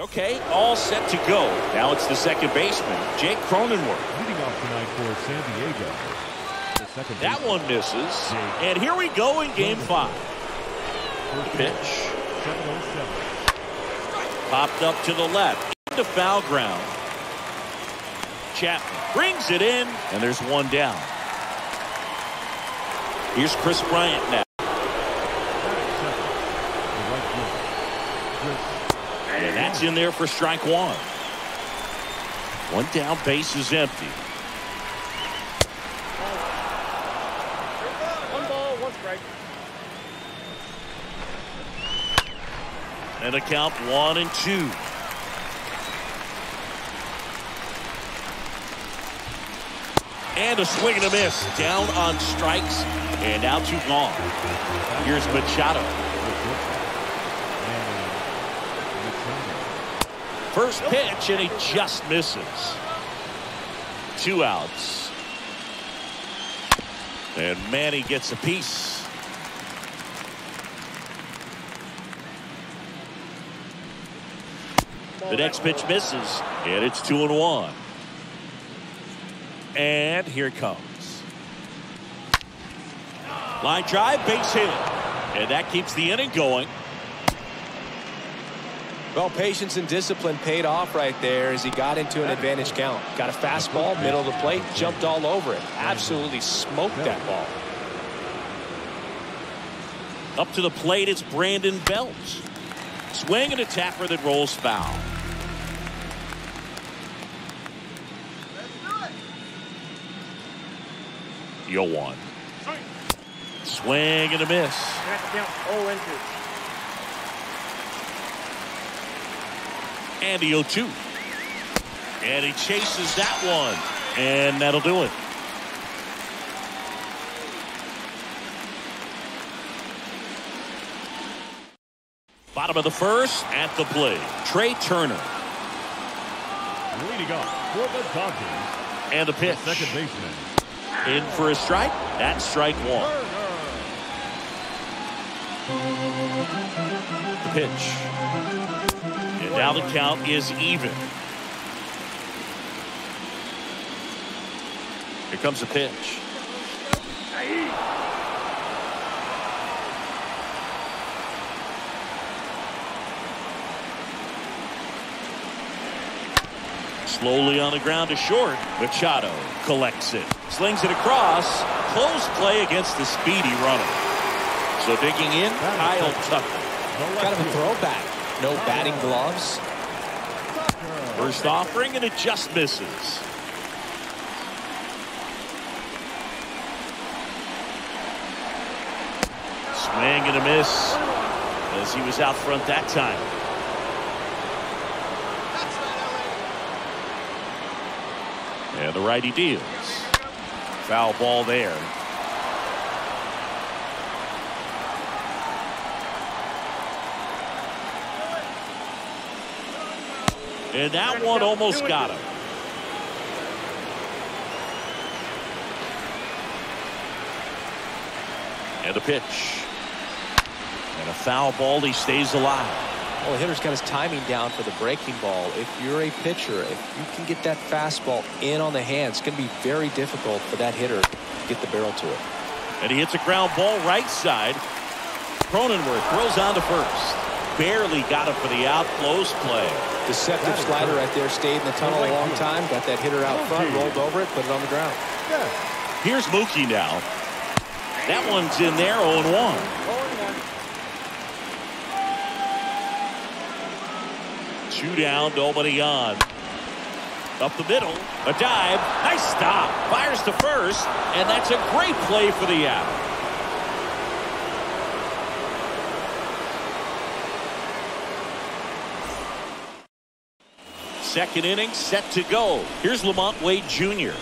Okay, all set to go. Now it's the second baseman, Jake Cronenworth. Leading off tonight for San Diego. The second That one misses. And here we go in game five. First Pitch. Oh Popped up to the left. Into foul ground. Chapman brings it in, and there's one down. Here's Kris Bryant now. Batting second. The right fielder. Kris And that's in there for strike one. One down, base is empty. One ball, one strike. And a count one and two. And a swing and a miss. Down on strikes. And now two gone. Here's Machado. First pitch, and he just misses. Two outs. And Manny gets a piece. The next pitch misses, and it's two and one. And here comes. Line drive, base hit. And that keeps the inning going. Well, patience and discipline paid off right there as he got into an advantage count. Got a fastball, middle of the plate, jumped all over it. Absolutely smoked that ball. Up to the plate, it's Brandon Belt. Swing and a tapper that rolls foul. Yo one. Swing and a miss. Back count 0 and 2. And the 0-2. And he chases that one. And that'll do it. Bottom of the first at the plate. Trea Turner. Leading off for the Dodgers. And a pitch. Second baseman. In for a strike. That's strike one. The pitch. Now the count is even. Here comes the pitch. Slowly on the ground to short. Machado collects it. Slings it across. Close play against the speedy runner. So digging in, Kyle Tucker. Kind of a throwback. No batting gloves. First offering, and it just misses. Swing and a miss as he was out front that time. And the righty deals. Foul ball there. And that one almost got him. And a pitch. And a foul ball. He stays alive. Well, the hitter's got his timing down for the breaking ball. If you're a pitcher, if you can get that fastball in on the hand, it's going to be very difficult for that hitter to get the barrel to it. And he hits a ground ball right side. Cronenworth throws on to first. Barely got him for the out. Close play. Deceptive slider right there. Stayed in the tunnel a long time. Got that hitter out front, rolled over it, put it on the ground. Yeah. Here's Mookie now. That one's in there 0 1. 0 and 1. Two down, nobody on. Up the middle, a dive, nice stop, fires to first, and that's a great play for the out. Second inning set to go. Here's LaMonte Wade Jr. Leading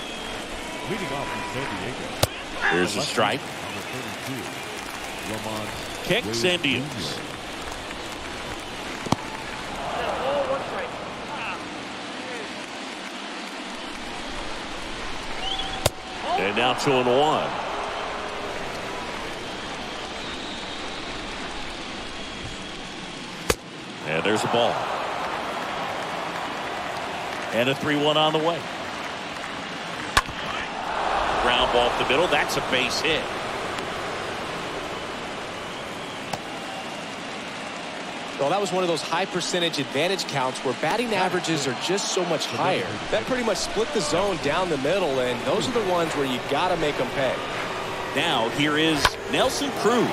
off for San Diego. Here's a strike. Number 32. LaMonte Kicks Wade and deals. Jr. Ball, one strike. And now two and one. And there's a ball. And a 3-1 on the way. Ground ball up the middle. That's a base hit. Well, that was one of those high percentage advantage counts where batting averages are just so much higher. That pretty much split the zone down the middle, and those are the ones where you got to make them pay. Now here is Nelson Cruz.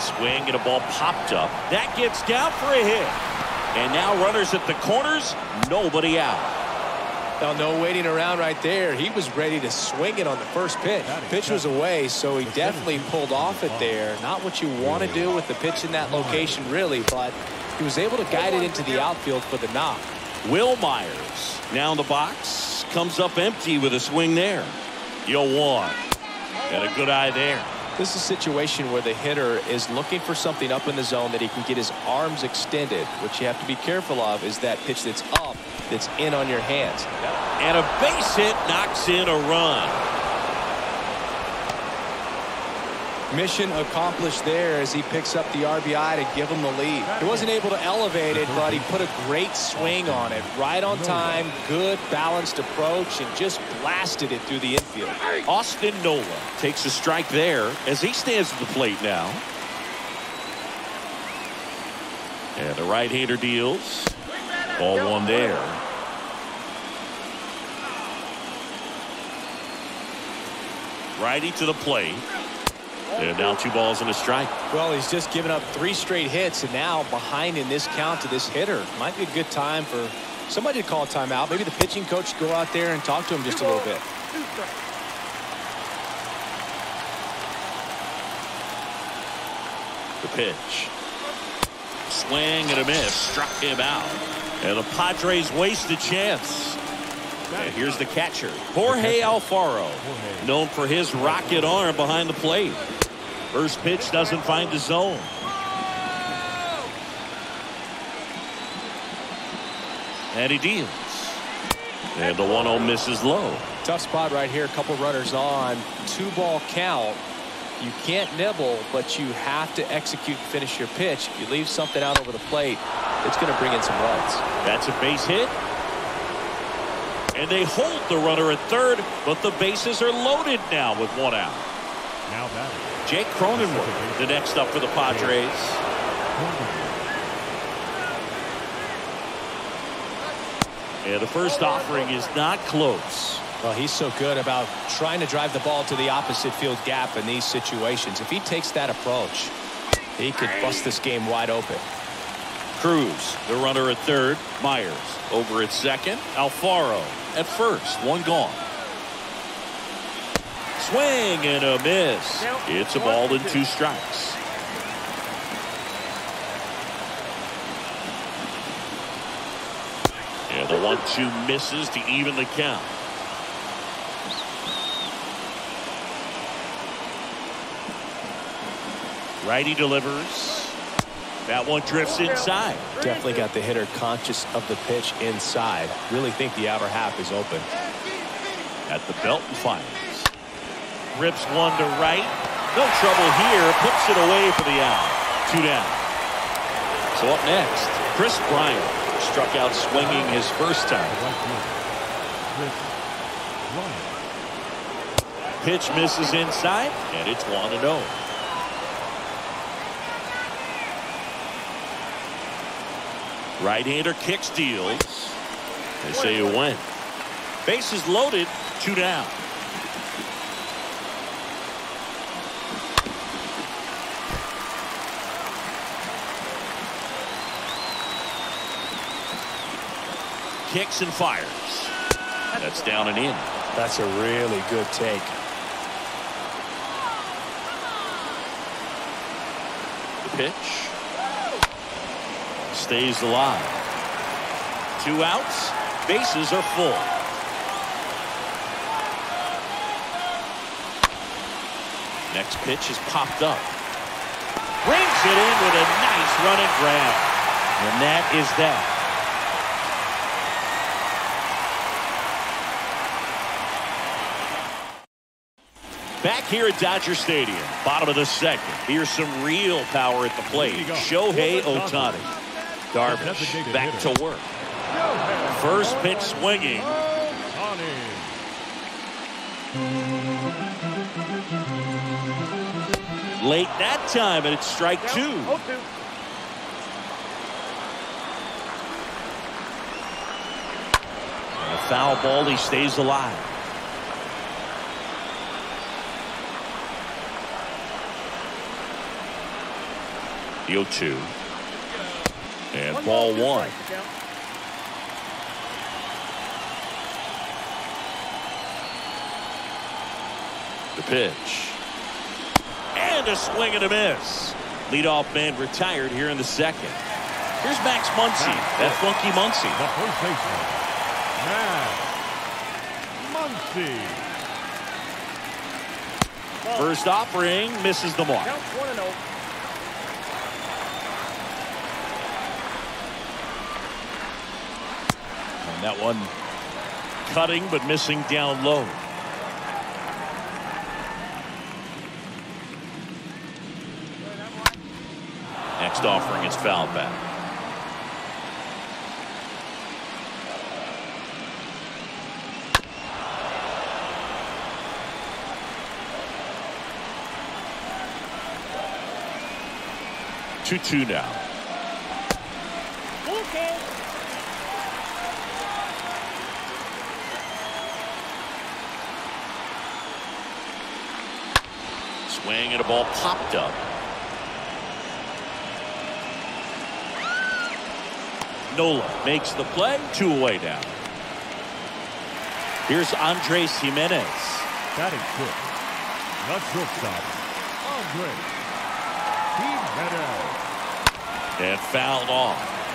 Swing and a ball popped up. That gets down for a hit. And now runners at the corners, nobody out. Now, no waiting around right there. He was ready to swing it on the first pitch. Pitch was away, so he definitely pulled off it there. Not what you want to do with the pitch in that location, really, but he was able to guide it into the outfield for the knock. Wil Myers now in the box. Comes up empty with a swing there. Yo one. Got a good eye there. This is a situation where the hitter is looking for something up in the zone that he can get his arms extended. What you have to be careful of is that pitch that's up, that's in on your hands. And a base hit knocks in a run. Mission accomplished there as he picks up the RBI to give him the lead. He wasn't able to elevate it, but he put a great swing on it. Right on time, good balanced approach, and just blasted it through the infield. Austin Nola takes a strike there as he stands at the plate now. And the right-hander deals. Ball one there. Righty to the plate. And now two balls and a strike. Well, he's just given up three straight hits, and now behind in this count to this hitter. Might be a good time for somebody to call a timeout. Maybe the pitching coach go out there and talk to him just a little bit. The pitch. Swing and a miss. Struck him out. And the Padres waste a chance. And here's the catcher, Jorge Alfaro, known for his rocket arm behind the plate. First pitch doesn't find the zone. And he deals. And the 1-0 misses low. Tough spot right here. A couple runners on. Two ball count. You can't nibble, but you have to execute and finish your pitch. If you leave something out over the plate, it's going to bring in some runs. That's a base hit. And they hold the runner at third, but the bases are loaded now with one out. Now batting. Jake Cronenworth, the next up for the Padres. And the first offering is not close. Well, he's so good about trying to drive the ball to the opposite field gap in these situations. If he takes that approach, he could bust this game wide open. Cruz, the runner at third. Myers over at second. Alfaro at first. One gone. Swing and a miss. It's a ball and two strikes. And the one-two misses to even the count. Righty delivers. That one drifts inside. Definitely got the hitter conscious of the pitch inside. Really think the outer half is open. At the belt and fires. Rips one to right. No trouble here. Puts it away for the out. Two down. So up next, Kris Bryant struck out swinging his first time. Pitch misses inside, and it's 1 0. Right-hander kicks deals. They say it went. Bases loaded, two down. Kicks and fires. That's down and in. That's a really good take. The pitch. Stays alive. Two outs. Bases are full. Next pitch is popped up. Brings it in with a nice run and grab. And that is that. Here at Dodger Stadium, bottom of the second. Here's some real power at the plate. Shohei Ohtani. Darvish back to work. First pitch swinging. Late that time, and it's strike two. 0-2. A foul ball, he stays alive. The 0-2. And One ball two one. The pitch. And a swing and a miss. Leadoff man retired here in the second. Here's Max Muncy. That's Funky Muncy. The first baseman. Matt Muncy. First offering misses the mark. Count 1 and. 0. And that one cutting but missing down low. Next offering is foul back. Two two now. Okay. Swing and a ball popped up. Nola makes the play. Two away now. Here's Andrés Giménez. Batting fifth. The shortstop. Andre. Giménez. And fouled off.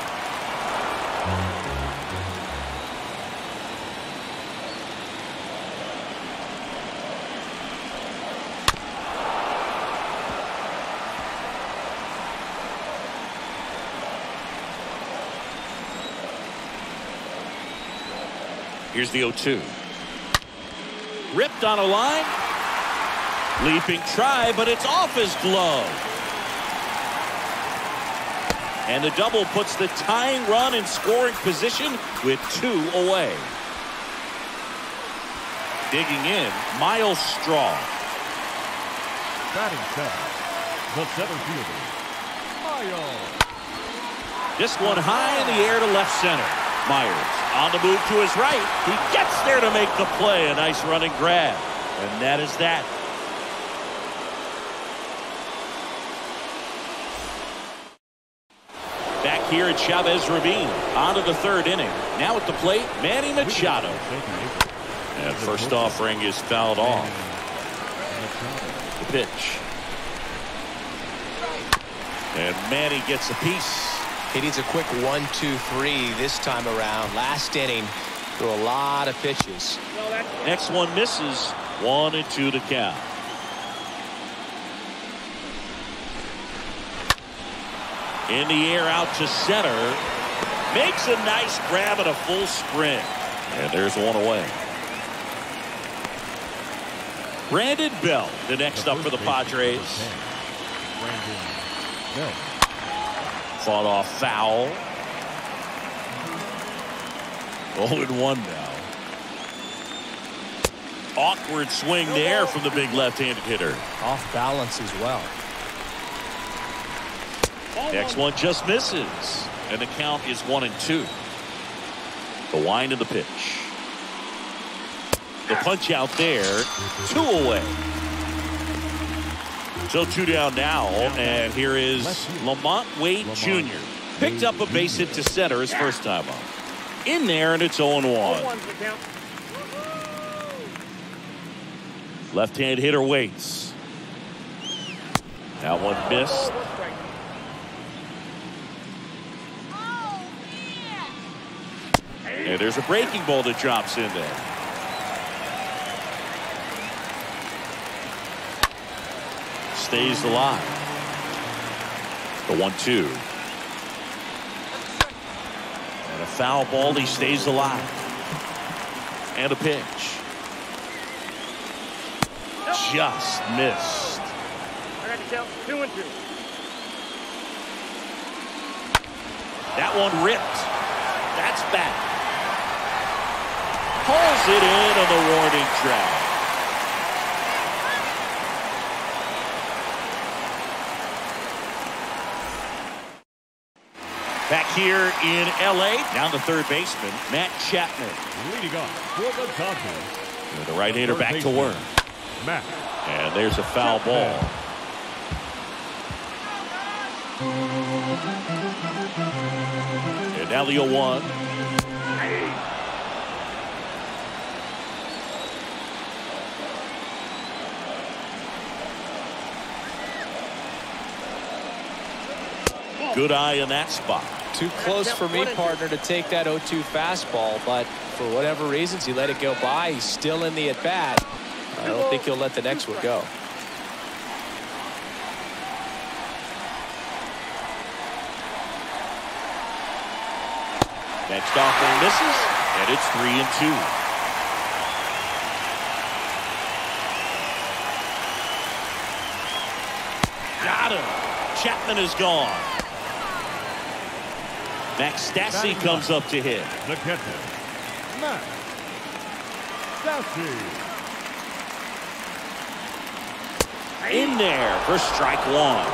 Here's the 0-2. Ripped on a line. Leaping try, but it's off his glove. And the double puts the tying run in scoring position with two away. Digging in, Myles Straw. Batting seventh. The center fielder. Myles. This one high in the air to left center. Myers on the move to his right. He gets there to make the play. A nice running grab. And that is that. Back here at Chavez Ravine. On to the third inning. Now at the plate, Manny Machado. And first offering is fouled off. The pitch. And Manny gets a piece. He needs a quick one, two, three this time around. Last inning, threw a lot of pitches. Next one misses. One and two to count. In the air out to center. Makes a nice grab at a full sprint. And there's one away. Brandon Belt, the next up for the Padres. Brandon Belt. Fought off foul. 0 1 now. Awkward swing there from the big left-handed hitter. Off balance as well. Next one just misses. And the count is one and two. The wind of the pitch. The punch out there. Two away. So two down now. And here is LaMonte Wade Jr. Picked up a base hit to center his first time up. In there, and it's 0 1. 0-1's the count. Left hand hitter waits. That one missed. And there's a breaking ball that drops in there. Stays alive. The one two. And a foul ball, he stays alive. And a pitch. Just missed. I got the count. Two and two. That one ripped. That's back. Pulls it in on the warning track. Back here in L.A., down the third baseman, Matt Chapman. Leading off for the Dodgers. The right-hander back to work. Matt. And there's a foul ball. And now the 0-1. Good eye in that spot. Too close for me, partner, to take that 0-2 fastball, but for whatever reasons, he let it go by. He's still in the at-bat. I don't think he'll let the next one go. Next offering misses, and it's three and two. Got him. Chapman is gone. Max Stassi comes up to hit. The catcher. Matt. Stassi. In there for strike one.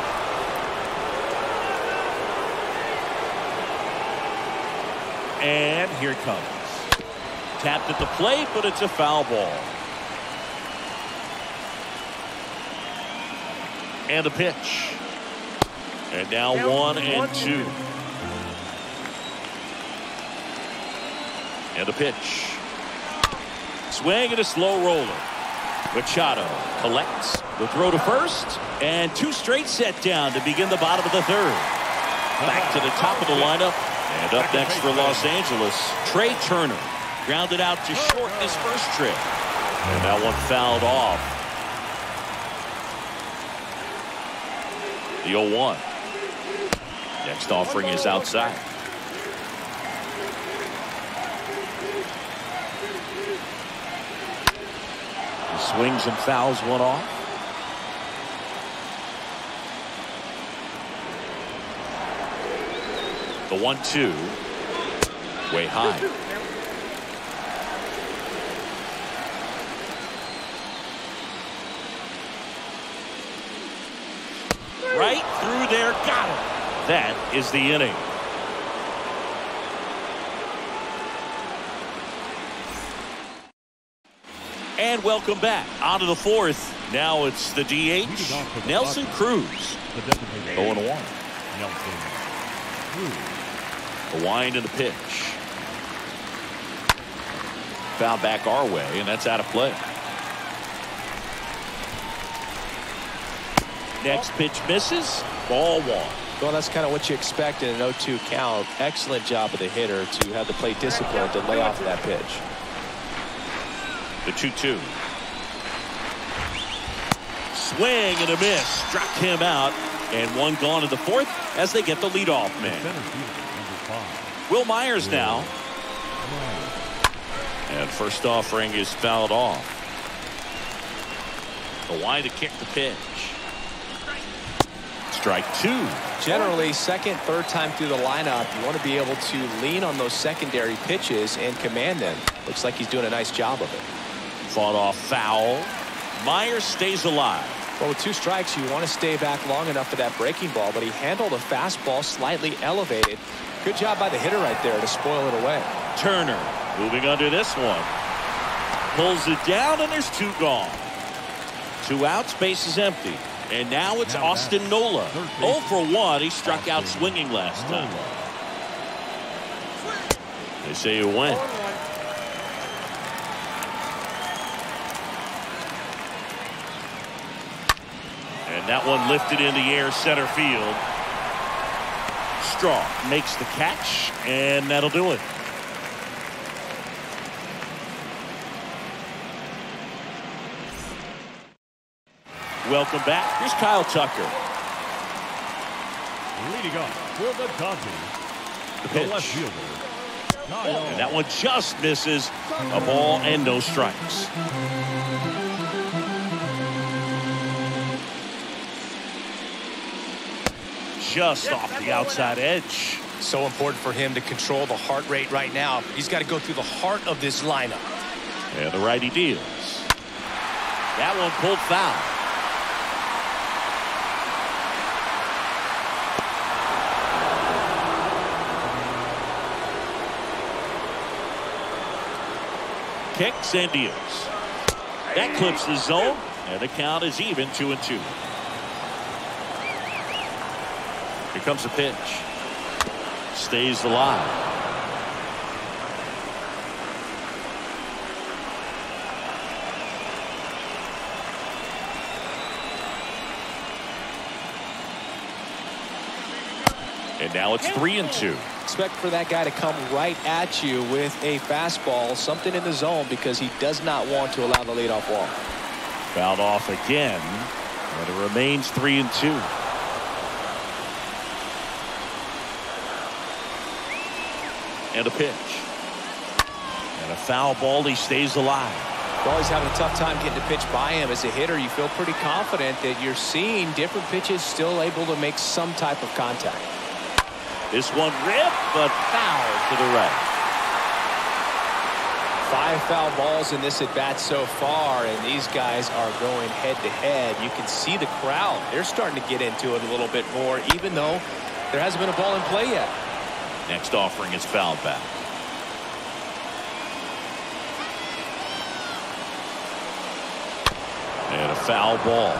And here it comes. Tapped at the plate, but it's a foul ball. And a pitch. And now one and two. And a pitch. Swing and a slow roller. Machado collects the throw to first and two straight set down to begin the bottom of the third. Back to the top of the lineup and up next for Los Angeles, Trea Turner. Grounded out to short his first trip. And that one fouled off. The 0-1. Next offering is outside. Swings and fouls one off. The one-two. Way high. Right through there. Got him. That is the inning. And welcome back. Out of the fourth. Now it's the DH, Nelson Cruz. The designated 0 1. Nelson. Cruz. A wind and a pitch. Foul back our way, and that's out of play. Next pitch misses. Ball one. Well, that's kind of what you expect in an 0-2 count. Excellent job of the hitter to have the plate discipline to lay off that pitch. The 2-2. Swing and a miss. Struck him out. And one gone in the fourth as they get the leadoff man. Wil Myers now. And first offering is fouled off. Wide to kick the pitch. Strike two. Generally, second, third time through the lineup, you want to be able to lean on those secondary pitches and command them. Looks like he's doing a nice job of it. Fought off foul. Myers stays alive. Well, with two strikes, you want to stay back long enough for that breaking ball, but he handled a fastball slightly elevated. Good job by the hitter right there to spoil it away. Turner moving under this one. Pulls it down, and there's two gone. Two outs, base is empty. And now it's Now Austin that's Nola. third 0 for 1. He struck out swinging last time. They say he went. Oh. That one lifted in the air center field. Straw makes the catch, and that'll do it. Welcome back. Here's Kyle Tucker. Leading off for the Dodgers. The The left pitch. fielder. And that one just misses a ball and no strikes. Just off the outside edge. So important for him to control the heart rate right now. He's got to go through the heart of this lineup. And the righty deals. That one pulled foul. Kicks and deals. That clips the zone, and the count is even two and two. Here comes the pitch. Stays alive. And now it's three and two. Expect for that guy to come right at you with a fastball, something in the zone, because he does not want to allow the leadoff walk. Fouled off again, and it remains three and two. And a pitch. And a foul ball. He stays alive. You're always having a tough time getting a pitch by him. As a hitter, you feel pretty confident that you're seeing different pitches still able to make some type of contact. This one ripped, but foul to the right. Five foul balls in this at bat so far, and these guys are going head to head. You can see the crowd. They're starting to get into it a little bit more, even though there hasn't been a ball in play yet. Next offering is fouled back. And a foul ball.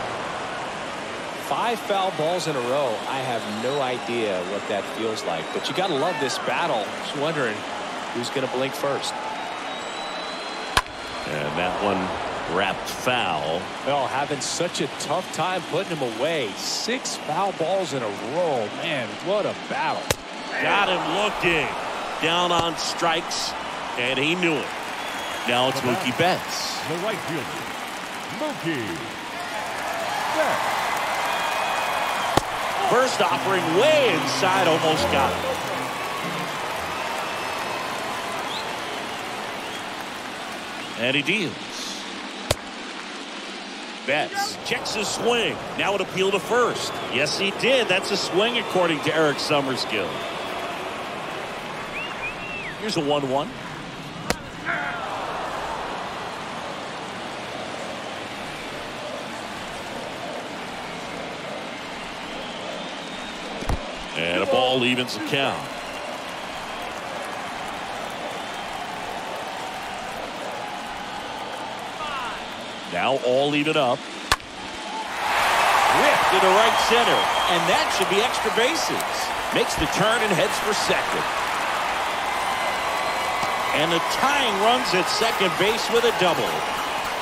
Five foul balls in a row. I have no idea what that feels like, but you got to love this battle. Just wondering who's going to blink first. And that one wrapped foul. Well, having such a tough time putting him away. Six foul balls in a row. Man, what a battle. Got him looking. Down on strikes, and he knew it. Now it's Mookie Betts. The right fielder, Mookie Betts. First offering way inside, almost got him. And he deals. Betts checks his swing. Now it appeal to first. Yes, he did. That's a swing according to Eric Summerskill. Here's a 1-1. And a ball evens the count. Now all even up. Ripped to the right center. And that should be extra bases. Makes the turn and heads for second. And the tying runs at second base with a double.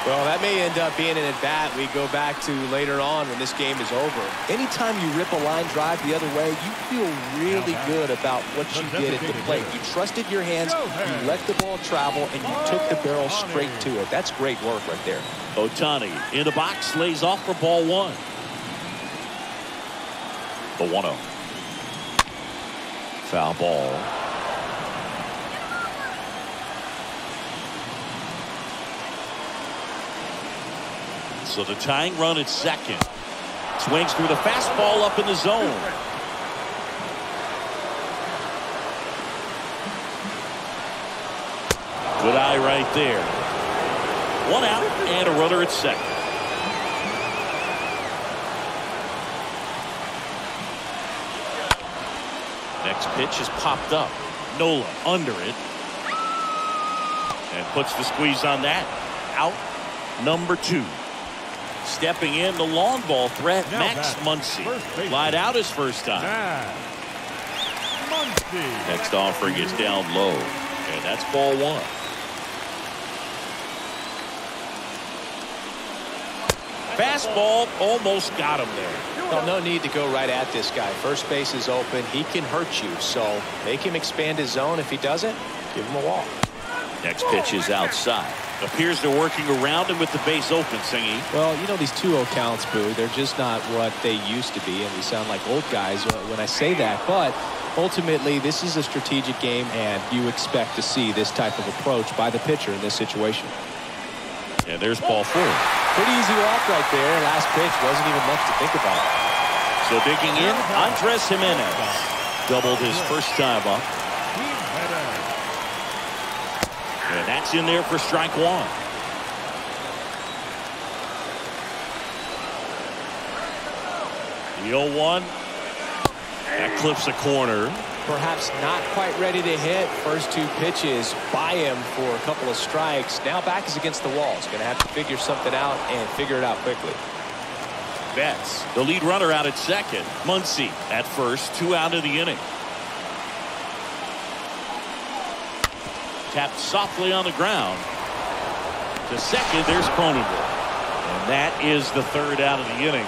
Well, that may end up being an at-bat we go back to later on when this game is over. Anytime you rip a line drive the other way, you feel really good about what you did at the plate. You trusted your hands, you let the ball travel, and you took the barrel straight to it. That's great work right there. Ohtani in the box lays off for ball one. The 1 0. Foul ball. So the tying run at second. Swings through the fastball up in the zone. Good eye right there. One out and a runner at second. Next pitch is popped up. Nola under it. And puts the squeeze on that. Out number two. Stepping in the long ball threat, Now Max batting, Muncy. first. Lied out his first time. Max Muncy. Next offering is down low. And that's ball one. Fastball almost got him there. Well, no need to go right at this guy. First base is open. He can hurt you. So make him expand his zone. If he doesn't, give him a walk. Next pitch is outside. Appears they're working around him with the base open, Singy. Well, you know, these 2-0 counts, Boo, they're just not what they used to be, and we sound like old guys when I say that. But ultimately, this is a strategic game, and you expect to see this type of approach by the pitcher in this situation. And there's ball four. Pretty easy walk right there. Last pitch wasn't even much to think about. So digging in, Andrés Giménez. Doubled his first time up. Giménez. And that That's in there for strike one. The 0-1. That clips a corner. Perhaps not quite ready to hit. First two pitches by him for a couple of strikes. Now back is against the wall. He's going to have to figure something out and figure it out quickly. Betts, the lead runner out at second. Muncy at first, two out of the inning. Tapped softly on the ground. To second, there's Cronenworth. And that is the third out of the inning.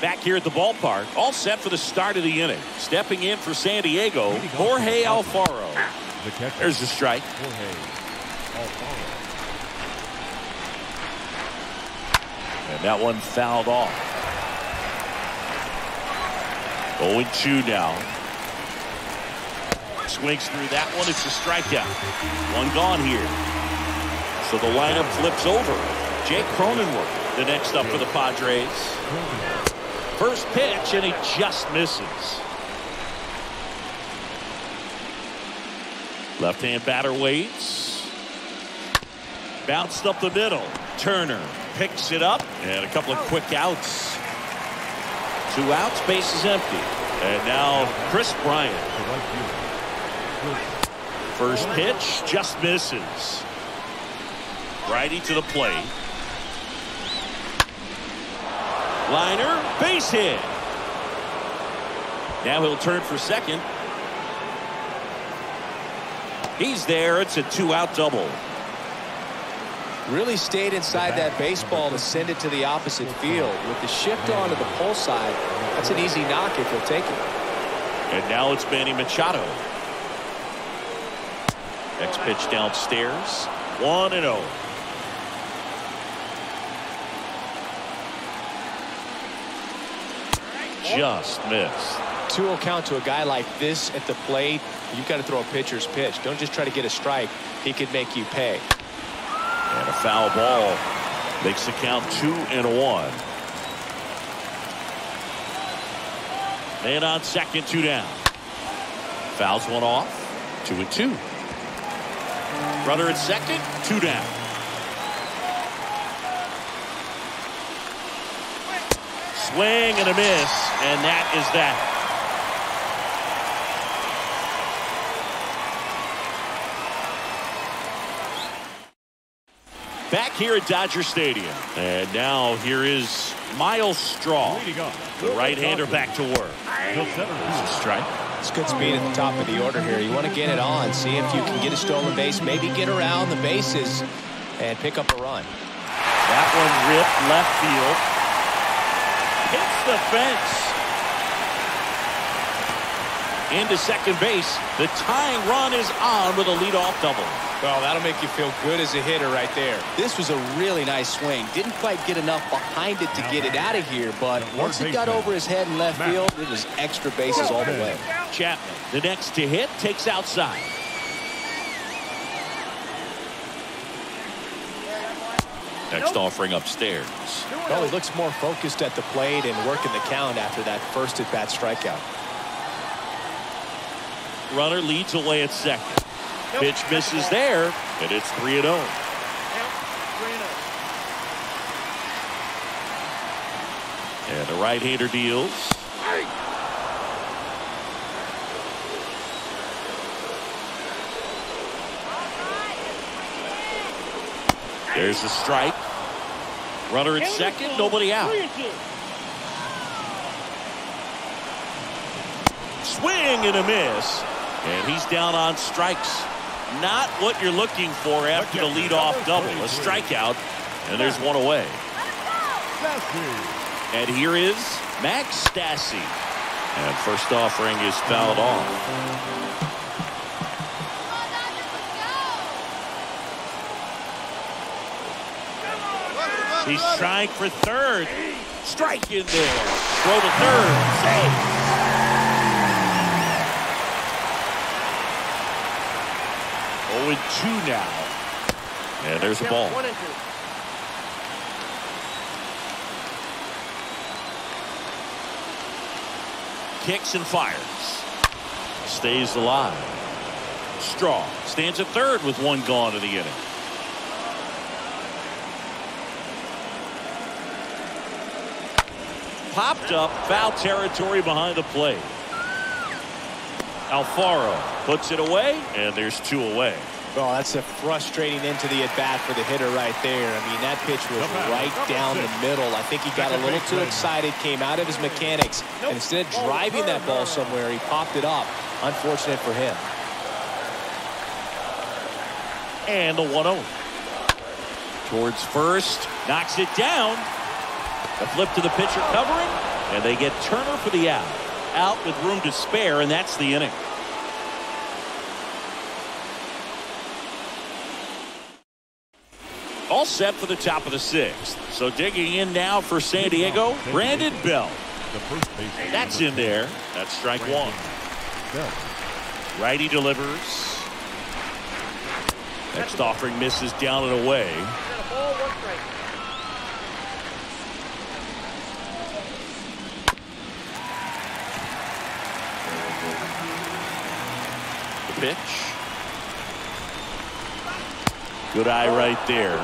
Back here at the ballpark, all set for the start of the inning. Stepping in for San Diego, Jorge Alfaro. The. There's the strike. And that one fouled off. 0-2 now. Swings through that one. It's a strikeout. One gone here. So the lineup flips over. Jake Cronenworth, the next up for the Padres. First pitch, and he just misses. Left-hand batter waits. Bounced up the middle. Turner picks it up, and a couple of quick outs. Two outs, base is empty. And now Kris Bryant. First pitch just misses. Righty to the plate. Liner, base hit. Now he'll turn for second. He's there. It's a two-out double. Really stayed inside that baseball to send it to the opposite field. With the shift on to the pull side, that's an easy knock if he'll take it. And now it's Manny Machado. Next pitch downstairs. 1 and 0. Just missed. 2-0 count to a guy like this at the plate, you've got to throw a pitcher's pitch. Don't just try to get a strike. He could make you pay. And a foul ball makes the count 2 and 1. Man on second, two down. Fouls one off. 2 and 2. Runner at second, two down. Swing and a miss, and that is that. Back here at Dodger Stadium. And now here is Myles Straw. The right-hander back to work. The a strike. It's good speed at the top of the order here. You want to get it on, see if you can get a stolen base, maybe get around the bases and pick up a run. That one ripped left field. Hits the fence. Into second base. The tying run is on with a leadoff double. Well, that'll make you feel good as a hitter right there. This was a really nice swing. Didn't quite get enough behind it to get it out of here, but once it got over his head in left field, it was extra bases all the way. Chapman, the next to hit, takes outside. Next offering upstairs. Well, he looks more focused at the plate and working the count after that first at-bat strikeout. Runner leads away at second. Pitch misses there, and it's 3 0. Count and. Oh. And the right-hander deals. There's a strike. Runner at second, nobody out. Swing and a miss. And he's down on strikes. Not what you're looking for after the leadoff double. A strikeout, and there's one away. And here is Max Stassi. And first offering is fouled off. He's trying for third. Strike in there. Throw to third. Save. And two now. And there's a Count ball. One and two. kicks and fires. Stays alive. Straw stands at third with one gone in the inning. Popped up foul territory behind the plate. Alfaro puts it away and there's two away. Oh, that's a frustrating into the at bat for the hitter right there. I mean, that pitch was right down the middle. I think he got a little too excited, came out of his mechanics, and instead of oh, driving that ball uh-huh. somewhere, he popped it up. Unfortunate for him. And the 1 0. Towards first, knocks it down. A flip to the pitcher covering, and they get Turner for the out. Out with room to spare, and that's the inning. All set for the top of the sixth. So digging in now for San Diego, Brandon Belt. The first baseman. That's in there. That's strike one. Righty delivers. Next offering misses down and away. Got a ball, one strike. The pitch. Good eye right there.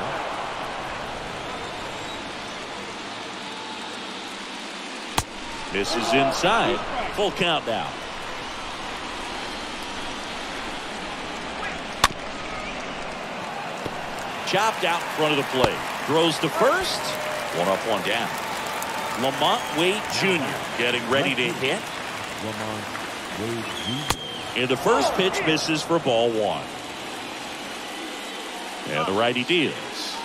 Misses inside. Full count now. Chopped out in front of the plate. Throws to first. One up, one down. LaMonte Wade Jr. getting ready to hit. LaMonte Wade Jr. And the first pitch misses for ball one. And the righty deals.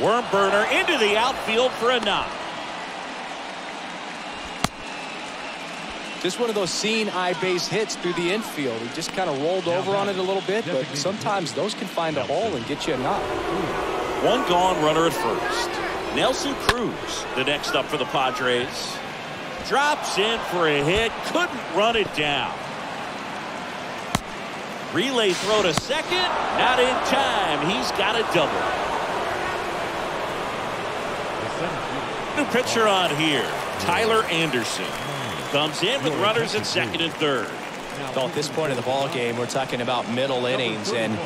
Worm burner into the outfield for a knock. Just one of those seeing eye base hits through the infield. He just kind of rolled over on it a little bit, but sometimes those can find a hole and get you a knock. One gone runner at first. Nelson Cruz, the next up for the Padres. Drops in for a hit. Couldn't run it down. Relay throw to second. Not in time. He's got a double. The center fielder. New pitcher on here. Tyler Anderson. Comes in with runners at second and third. So at this point in the ball game, we're talking about middle innings, and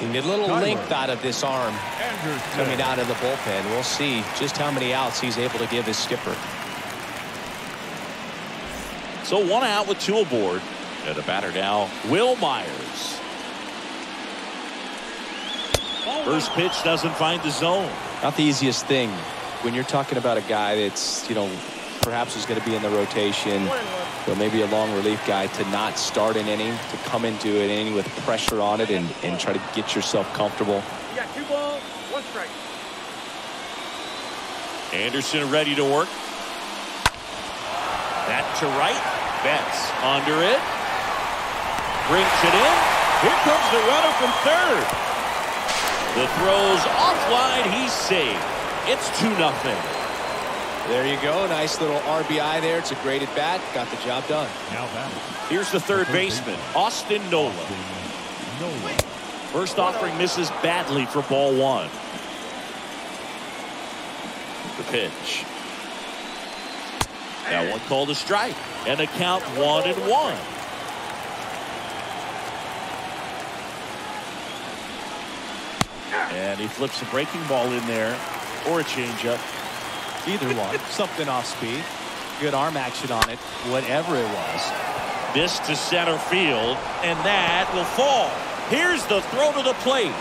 you get a little length out of this arm Anderson. coming out of the bullpen. We'll see just how many outs he's able to give his skipper. So one out with two aboard. And the batter now, Wil Myers. First pitch doesn't find the zone. Not the easiest thing when you're talking about a guy that's, you know, perhaps is going to be in the rotation, One and one. but maybe a long relief guy to not start an inning, to come into an inning with pressure on it and, and try to get yourself comfortable. You got two balls, one strike. Anderson ready to work. That to right. Betts under it. Brings it in. Here comes the runner from third. The throw's offline. He's saved. It's 2 nothing. There you go. Nice little RBI there. It's a great at bat. Got the job done. Now batting. Here's the third baseman, Austin Nola. Nolan. First offering misses badly for ball one. The pitch. That one called a strike. And a count one and one. And he flips a breaking ball in there or a changeup. Either one. Something off speed. Good arm action on it. Whatever it was. This to center field, and that will fall. Here's the throw to the plate.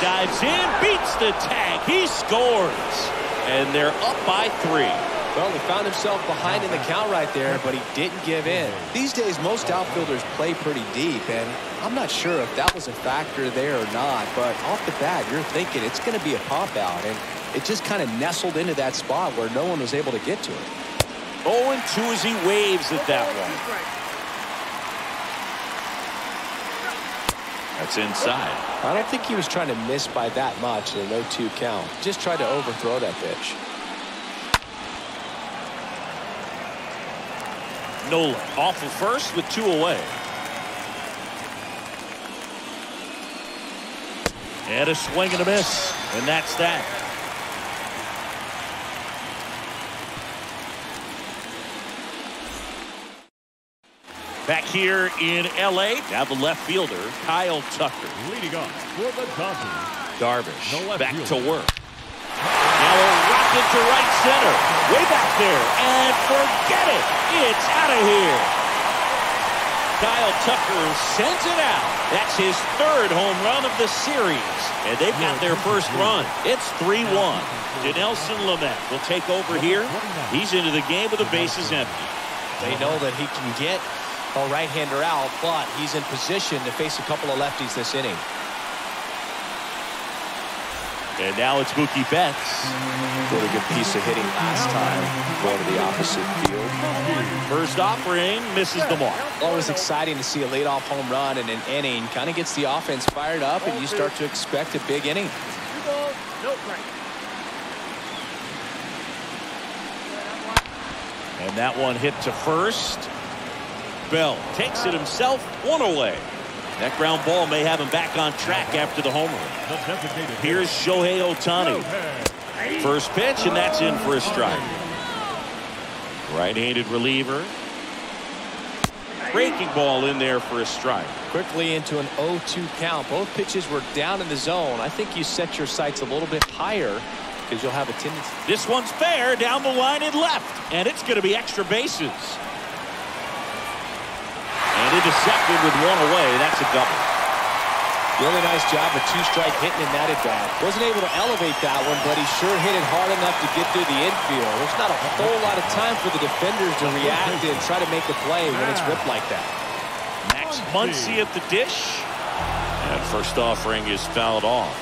Dives in, beats the tag. He scores. And they're up by three. Well, he found himself behind in the count right there, but he didn't give in. These days, most outfielders play pretty deep, and I'm not sure if that was a factor there or not, but off the bat, you're thinking it's going to be a pop out, and it just kind of nestled into that spot where no one was able to get to it. 0 and 2 as he waves at that one. That's inside. I don't think he was trying to miss by that much in a no-two count. Just tried to overthrow that pitch. Nola off of first with two away. And a swing and a miss. And that's that. Back here in L.A., now the left fielder, Kyle Tucker. Leading off for the Dodgers. Darvish No back field. to work. Now a rocket to right center. Way back there. And forget it. It's out of here. Kyle Tucker sends it out. That's his third home run of the series. And they've got their first run. It's 3-1. Dinelson Lamet will take over here. He's into the game with the bases empty. They know that he can get a right-hander out, but he's in position to face a couple of lefties this inning. And now it's Mookie Betts. Really good piece of hitting last time, going to the opposite field. First offering misses the mark. Always exciting to see a leadoff home run in an inning. Kind of gets the offense fired up, and you start to expect a big inning. Two balls, no strikes. And that one hit to first. Belt takes it himself, one away. That ground ball may have him back on track after the homer. Here's Shohei Ohtani. First pitch, and that's in for a strike. Right-handed reliever. Breaking ball in there for a strike. Quickly into an 0-2 count. Both pitches were down in the zone. I think you set your sights a little bit higher because you'll have a tendency. This one's fair down the line and left, and it's going to be extra bases. And intercepted with one away. That's a double. Really nice job of two-strike hitting in that at bat. Wasn't able to elevate that one, but he sure hit it hard enough to get through the infield. There's not a whole lot of time for the defenders to react and try to make a play when it's ripped like that. Max Muncy at the dish. And first offering is fouled off.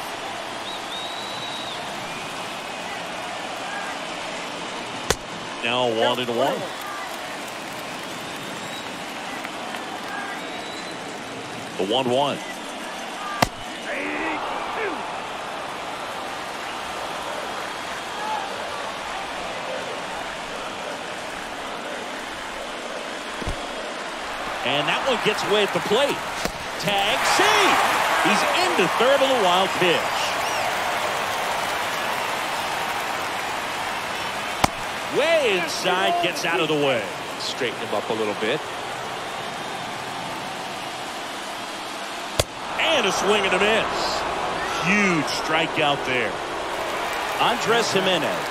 Now one and one. The one one. And that one gets away at the plate. Tag save. He's into third on the wild pitch. Way inside, gets out of the way. Straighten him up a little bit. And a swing and a miss. Huge strikeout there. Andrés Giménez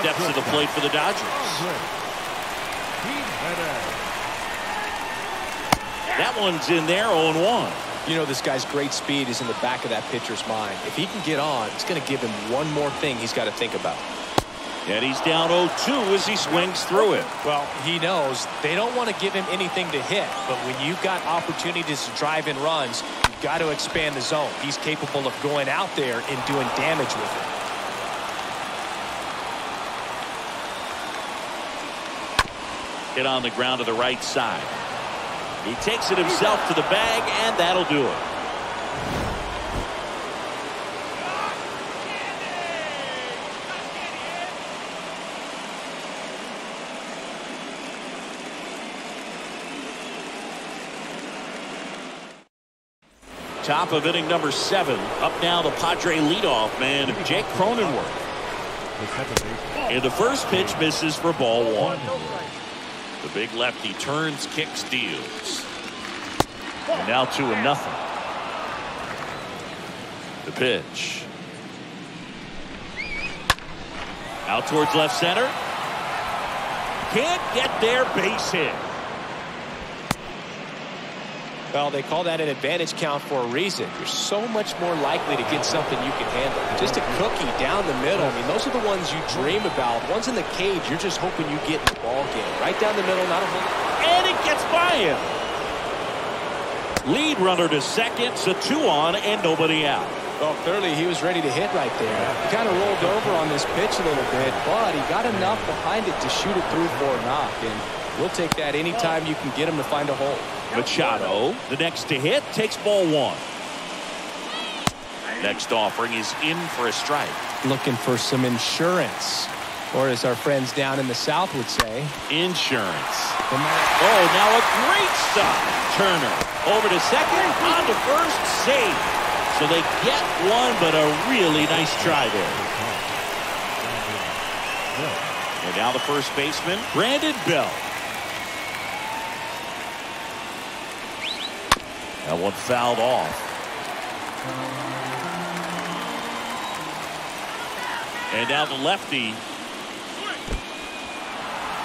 steps to the plate for the Dodgers. That one's in there 0-1. You know this guy's great speed is in the back of that pitcher's mind. If he can get on, it's going to give him one more thing he's got to think about. And he's down 0-2 as he swings through it. Well, he knows they don't want to give him anything to hit, but when you've got opportunities to drive in runs, got to expand the zone. He's capable of going out there and doing damage with it. Hit on the ground to the right side. He takes it himself to the bag, and that'll do it. Top of inning number seven. Up now the Padre leadoff man, Jake Cronenworth. And the first pitch misses for ball one. The big lefty turns, kicks, deals. And now two and nothing. The pitch. Out towards left center. Can't get there, base hit. Well, they call that an advantage count for a reason. You're so much more likely to get something you can handle. Just a cookie down the middle. I mean, those are the ones you dream about. Ones in the cage, you're just hoping you get in the ball game. Right down the middle, not a whole And it gets by him. Lead runner to second, so two on and nobody out. Well, clearly he was ready to hit right there. He kind of rolled over on this pitch a little bit, but he got enough behind it to shoot it through for a knock. And we'll take that anytime you can get him to find a hole. Machado, the next to hit, takes ball one. Next offering is in for a strike. Looking for some insurance. Or as our friends down in the South would say, Insurance. Oh, now a great stop. Turner over to second, on to first, save. So they get one, but a really nice try there. And now the first baseman, Brandon Belt. That one fouled off. And now the lefty.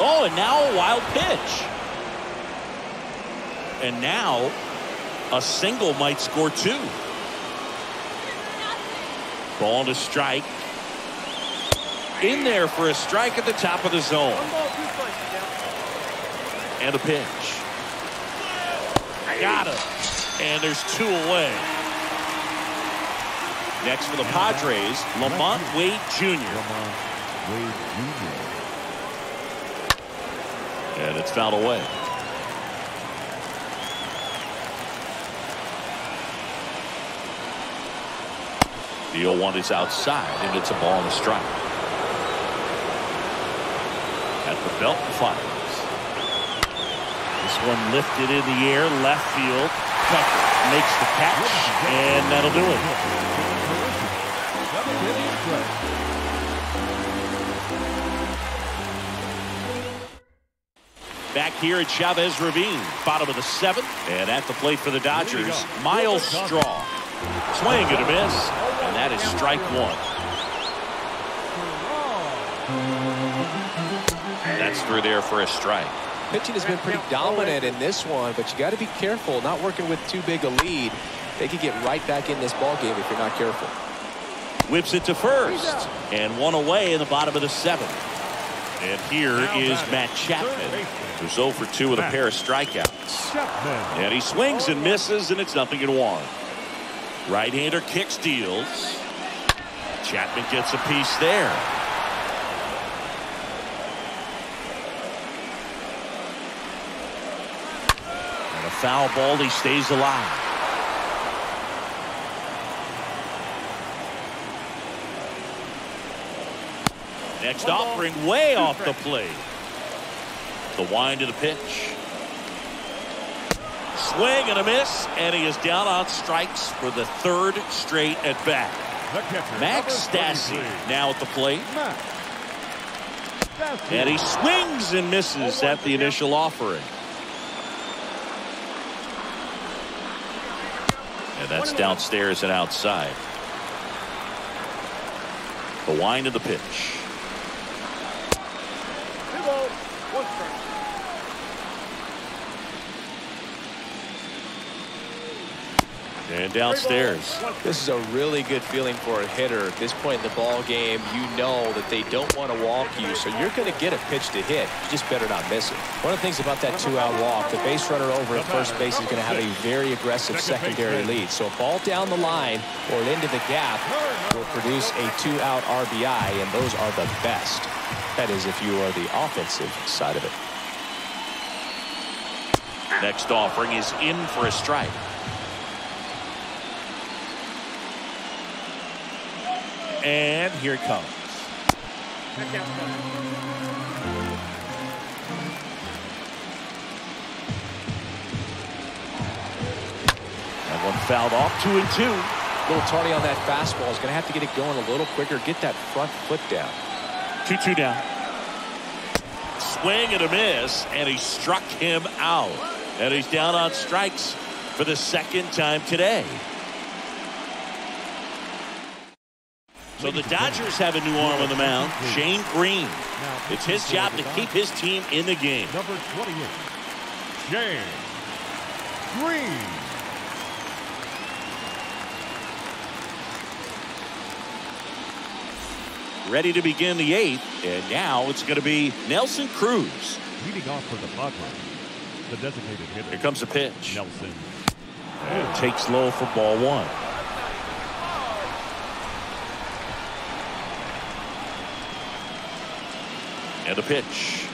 Oh, and now a wild pitch. And now a single might score two. Ball to strike. In there for a strike at the top of the zone. And a pitch. Got him. And there's two away. Next for the Padres, LaMonte Wade Jr. LaMonte Wade Jr. And it's fouled away. The 0-1 is outside, and it's a ball and a strike. At the belt fires. This one lifted in the air, left field. Makes the catch, and that'll do it. Seventh inning stretch. Back here at Chavez Ravine, bottom of the seventh, and at the plate for the Dodgers, Myles Straw. Swing and a miss, and that is strike one. That's through there for a strike. Pitching has been pretty dominant in this one, but you got to be careful. Not working with too big a lead. They could get right back in this ball game if you're not careful. Whips it to first, and one away in the bottom of the seventh. And here is Matt Chapman, who's 0 for 2 with a pair of strikeouts. And he swings and misses, and it's nothing in one. Right-hander kick steals. Chapman gets a piece there. Foul ball, he stays alive. Next offering way off the plate. The wind of the pitch. Swing and a miss, and he is down on strikes for the third straight at bat. The catcher, Max Stassi now at the plate, Max and he swings and misses at the initial offering. And that's downstairs and outside. The wind of the pitch. Two balls, one strike. And downstairs. This is a really good feeling for a hitter at this point in the ball game. You know that they don't want to walk you, so you're going to get a pitch to hit. You just better not miss it. One of the things about that two-out walk, the base runner over at first base is going to have a very aggressive secondary lead. So a ball down the line or into the gap will produce a two-out RBI, and those are the best. That is if you are the offensive side of it. Next offering is in for a strike. And here it comes. That one fouled off two and two. A little tardy on that fastball. Is going to have to get it going a little quicker. Get that front foot down. Two two down. Swing and a miss, and he struck him out. And he's down on strikes for the second time today. So the Dodgers have a new arm on the mound, Shane Greene. It's his job to keep his team in the game. Number 28, Shane Greene. Ready to begin the eighth, and now it's going to be Nelson Cruz. Leading off for the Padres, the designated hitter. Here comes a pitch. Nelson. And takes low for ball one. And a pitch.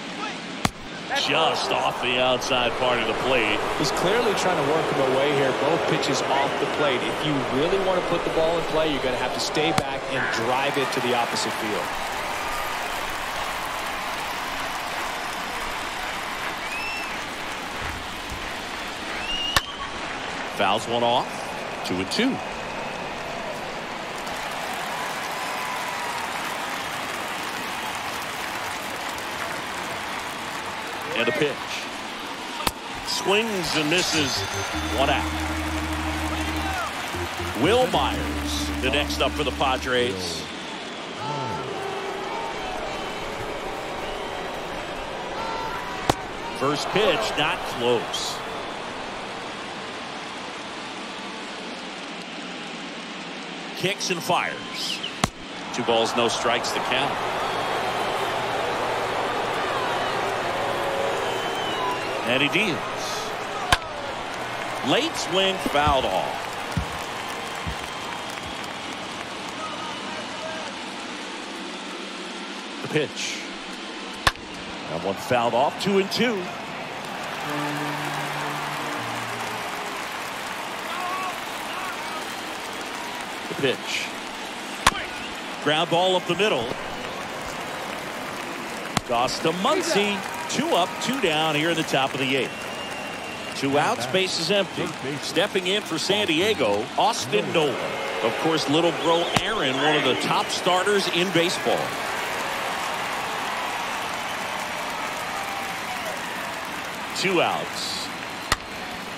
Just off the outside part of the plate. He's clearly trying to work him away here. Both pitches off the plate. If you really want to put the ball in play, you're going to have to stay back and drive it to the opposite field. Fouls one off. Two and two. A pitch. Swings and misses. One out. Wil Myers, the next up for the Padres. First pitch, not close. Kicks and fires. Two balls, no strikes to count. And he deals. Late swing fouled off. The pitch. That one fouled off, two and two. The pitch. Ground ball up the middle. Goes to Muncy. Two up, two down here in the top of the eighth. Two outs, base is empty. Stepping in for San Diego, Austin Nola. Of course, little bro Aaron, one of the top starters in baseball. Two outs.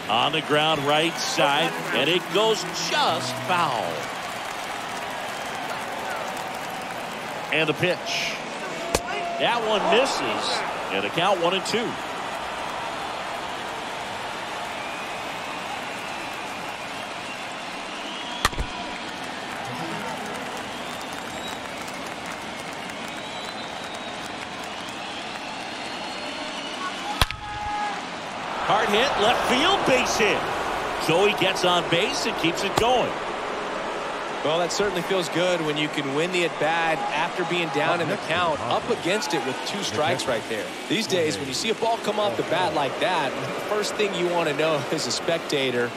On the ground right side, and it goes just foul. And the pitch. That one misses. And a count one and two. Hard hit, left field, base hit. Joey gets on base and keeps it going. Well, that certainly feels good when you can win the at bat after being down in the count, up against it with two strikes right there. These days, when you see a ball come off the bat like that, the first thing you want to know as a spectator,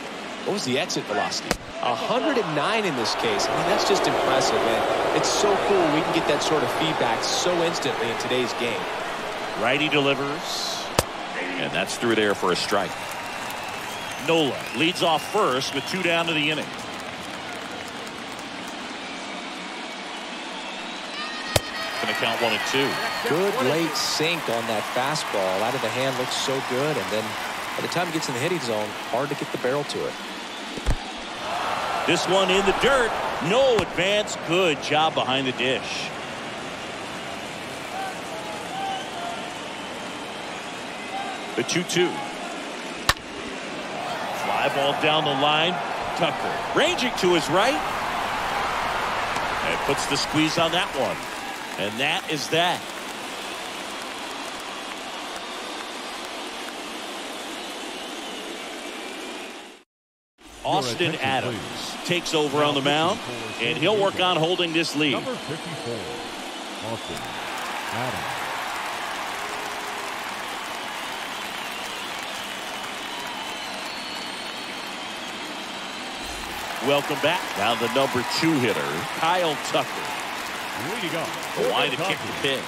what was the exit velocity? 109 in this case. I mean, that's just impressive, man. it's so cool we can get that sort of feedback so instantly in today's game. Righty delivers, and that's through there for a strike. Nola leads off first with two down to the inning. Going to count one and two. Good late sink on that fastball. Out of the hand looks so good, and then by the time it gets in the hitting zone, hard to get the barrel to it. This one in the dirt. No advance. Good job behind the dish. The 2-2. Fly ball down the line. Tucker ranging to his right. And puts the squeeze on that one. And that is that. Austin Adams takes over on the mound, and he'll work on holding this lead. Number 54, Austin Adams. Welcome back. Now the number two hitter, Kyle Tucker. Leading up. Why to kick the pitch.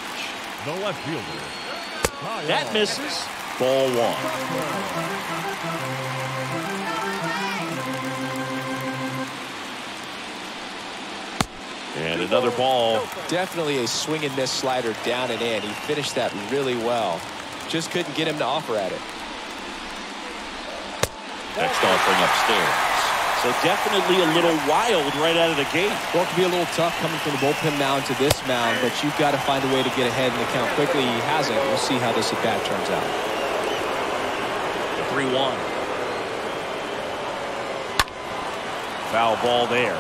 The left fielder. Kyle That misses. Ball one. And another ball. Definitely a swing and miss slider down and in. He finished that really well. Just couldn't get him to offer at it. Next offering upstairs. So definitely a little wild right out of the gate. Well, it can be a little tough coming from the bullpen mound to this mound, but you've got to find a way to get ahead in the count quickly. He hasn't. We'll see how this at bat turns out. The 3-1. Foul ball there.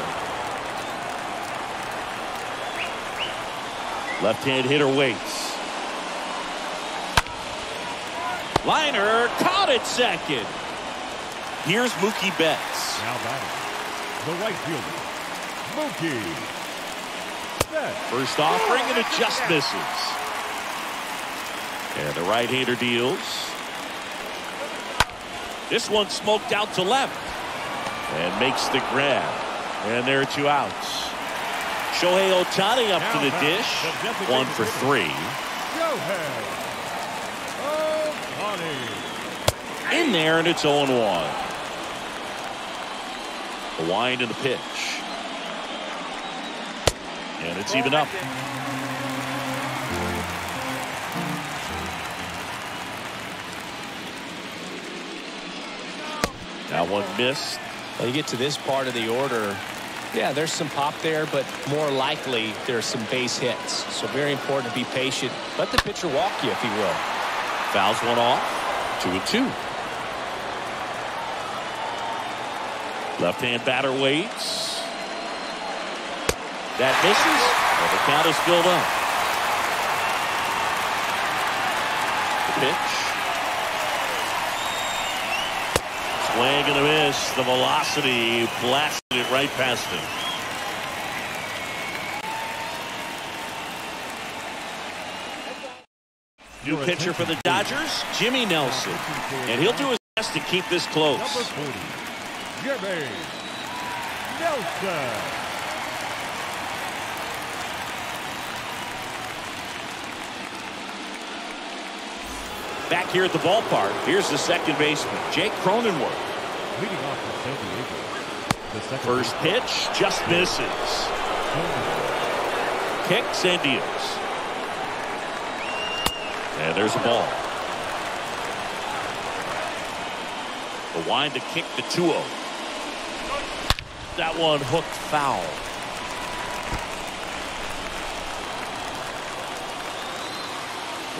Left-hand hitter waits. Liner caught it second. Here's Mookie Betts. Now batting. The right fielder. Mookie. Betts. First offering and it just misses. And the right-hander deals. This one smoked out to left. And makes the grab. And there are two outs. Shohei Ohtani up to the dish. One for three. Shohei. Ohtani. In there and it's 0-1. The wind and the pitch. And it's even up. That one missed. Well, you get to this part of the order, yeah, there's some pop there, but more likely there's some base hits. So very important to be patient. Let the pitcher walk you if he will. Fouls one off. Two and two. Left-hand batter waits. That misses. And the count is filled up. The pitch. Swing and a miss. The velocity blasted it right past him. New pitcher for the Dodgers, Jimmy Nelson. And he'll do his best to keep this close. Number 40, Jimmy Nelson. Back here at the ballpark, here's the second baseman, Jake Cronenworth. Leading off for San Diego. The second First pitch just misses. Kicks and deals. And there's a ball. The wind to kick the 2 0. That one hooked foul.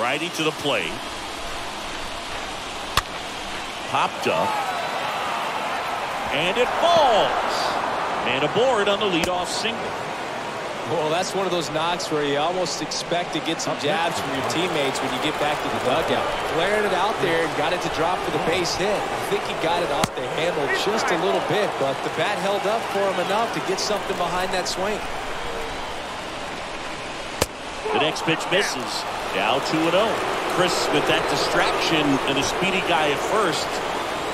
Righty to the plate. Popped up. And it falls. Man aboard on the leadoff single. Well, that's one of those knocks where you almost expect to get some jabs from your teammates when you get back to the dugout. Flared it out there and got it to drop for the base hit. I think he got it off the handle just a little bit, but the bat held up for him enough to get something behind that swing. The next pitch misses. Now 2 0. Kris with that distraction and a speedy guy at first.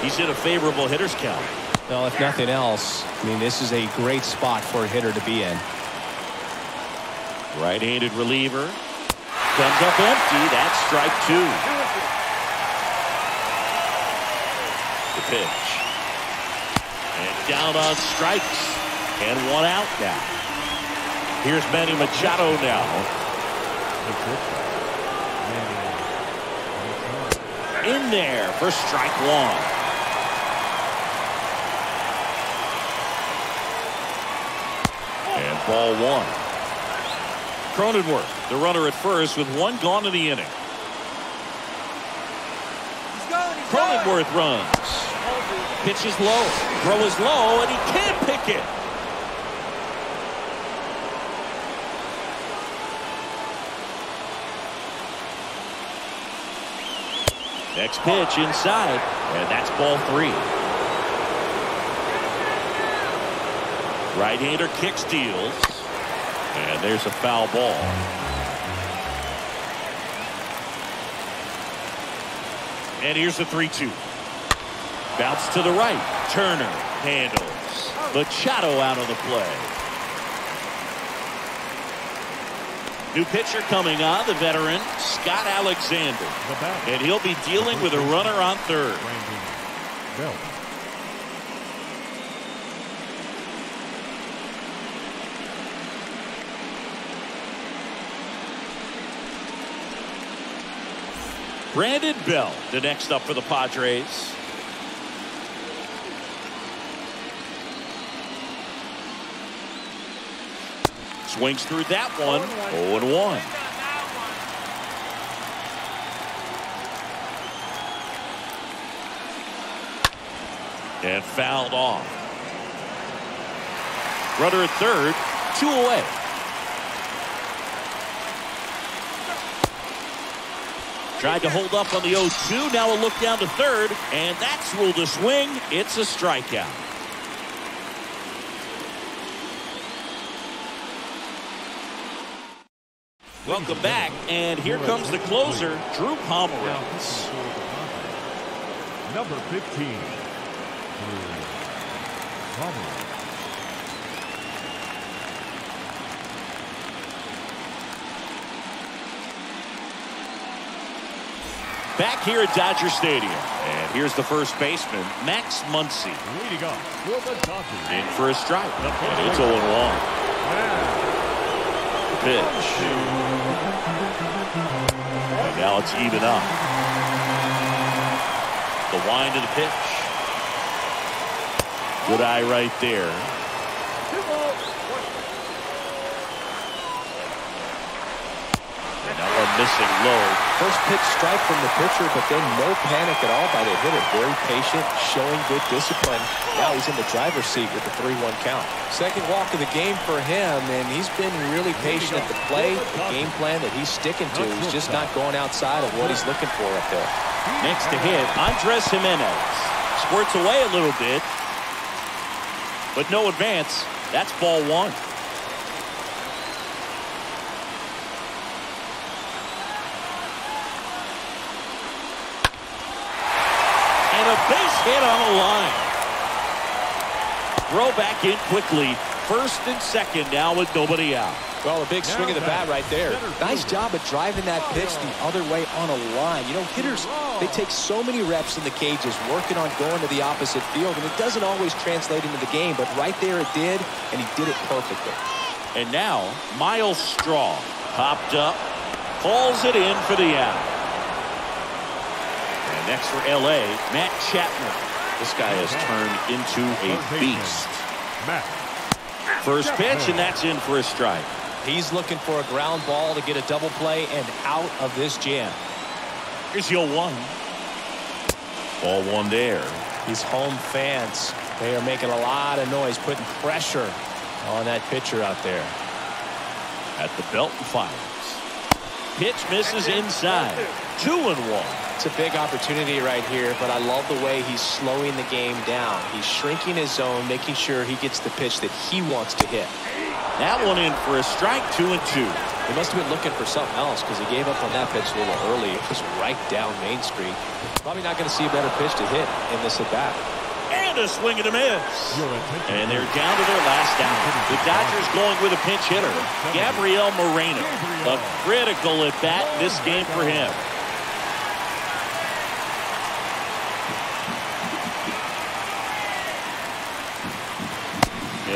He's in a favorable hitter's count. Well, if nothing else, I mean, this is a great spot for a hitter to be in. Right-handed reliever. Comes up empty. That's strike two. The pitch. And down on strikes. And one out now. Here's Manny Machado now. In there for strike one. And ball one. Cronenworth, the runner at first with one gone in the inning. He's going. He's going. Cronenworth runs. Pitch is low. Throw is low, and he can't pick it. Next pitch inside, and that's ball three. Right-hander kick steals, and there's a foul ball. And here's the 3-2. Bounce to the right. Turner handles. Machado out of the play. New pitcher coming on, the veteran, Scott Alexander. And he'll be dealing with a runner on third. Brandon. Belt, the next up for the Padres. Swings through that one. 0 and 1. And fouled off. Runner at third, two away. Tried to hold up on the 0-2. Now a look down to third, and that's ruled a swing. It's a strikeout. Welcome back, and here comes the closer, Drew Pomeranz. pitching for the Padres. Number 15. Drew Pomeranz. Back here at Dodger Stadium, and here's the first baseman, Max Muncy, for the Dodgers. in for a strike. And it's 0 1. And Pitch. And now it's even up. The wind of the pitch. Good eye right there. And that one missing low. First pitch strike from the pitcher, but then no panic at all by the hitter. Very patient, showing good discipline. Now he's in the driver's seat with the 3-1 count. Second walk of the game for him, and he's been really patient at the plate. The game plan that he's sticking to. He's just not going outside of what he's looking for up there. Next to hit, Andrés Giménez. Squirts away a little bit. But no advance. That's ball one. And a base hit on the line. Throw back in quickly. First and second now with nobody out. Well, a big swing of the bat right there. Nice job of driving that pitch the other way on a line. You know, hitters, they take so many reps in the cages working on going to the opposite field, and it doesn't always translate into the game, but right there it did, and he did it perfectly. And now, Myles Straw popped up, pulls it in for the out. And next for L.A., Matt Chapman. This guy has turned into a beast. Matt. First pitch, and that's in for a strike. He's looking for a ground ball to get a double play and out of this jam. Here's your one. Ball one there. These home fans, they are making a lot of noise, putting pressure on that pitcher out there. At the belt and fires. Pitch misses inside. Two and one. It's a big opportunity right here, but I love the way he's slowing the game down. He's shrinking his zone, making sure he gets the pitch that he wants to hit. That one in for a strike, two and two. He must have been looking for something else because he gave up on that pitch a little early. It was right down Main Street. Probably not going to see a better pitch to hit in this at bat. And a swing and a miss. And they're down to their last out. The Dodgers going with a pinch hitter, Gabriel Moreno. A critical at bat in this game for him.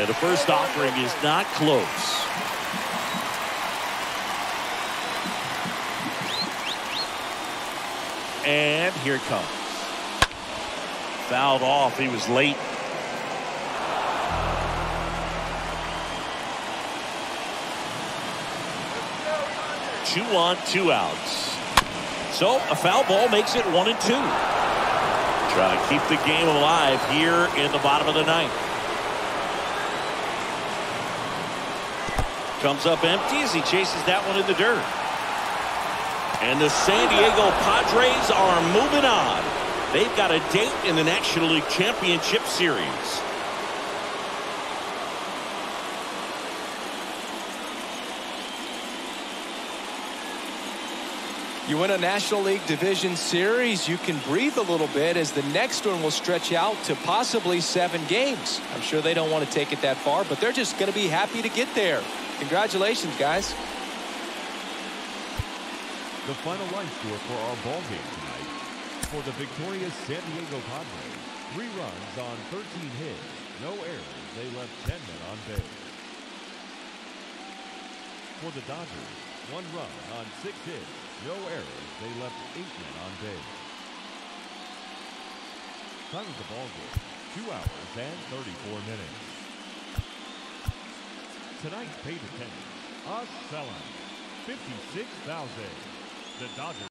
The first offering is not close. And here comes. Fouled off. He was late. Two on, two outs. So a foul ball makes it one and two. Trying to keep the game alive here in the bottom of the ninth. Comes up empty as he chases that one in the dirt. And the San Diego Padres are moving on. They've got a date in the National League Championship Series. You win a National League Division Series, you can breathe a little bit as the next one will stretch out to possibly seven games. I'm sure they don't want to take it that far, but they're just going to be happy to get there. Congratulations, guys. The final line score for our ball game tonight. For the victorious San Diego Padres, three runs on 13 hits, no errors. They left 10 men on base. For the Dodgers, one run on six hits, no errors. They left eight men on base. Time of the ball game, two hours and 34 minutes. Tonight's paid attendance, us selling 56,000. The Dodgers.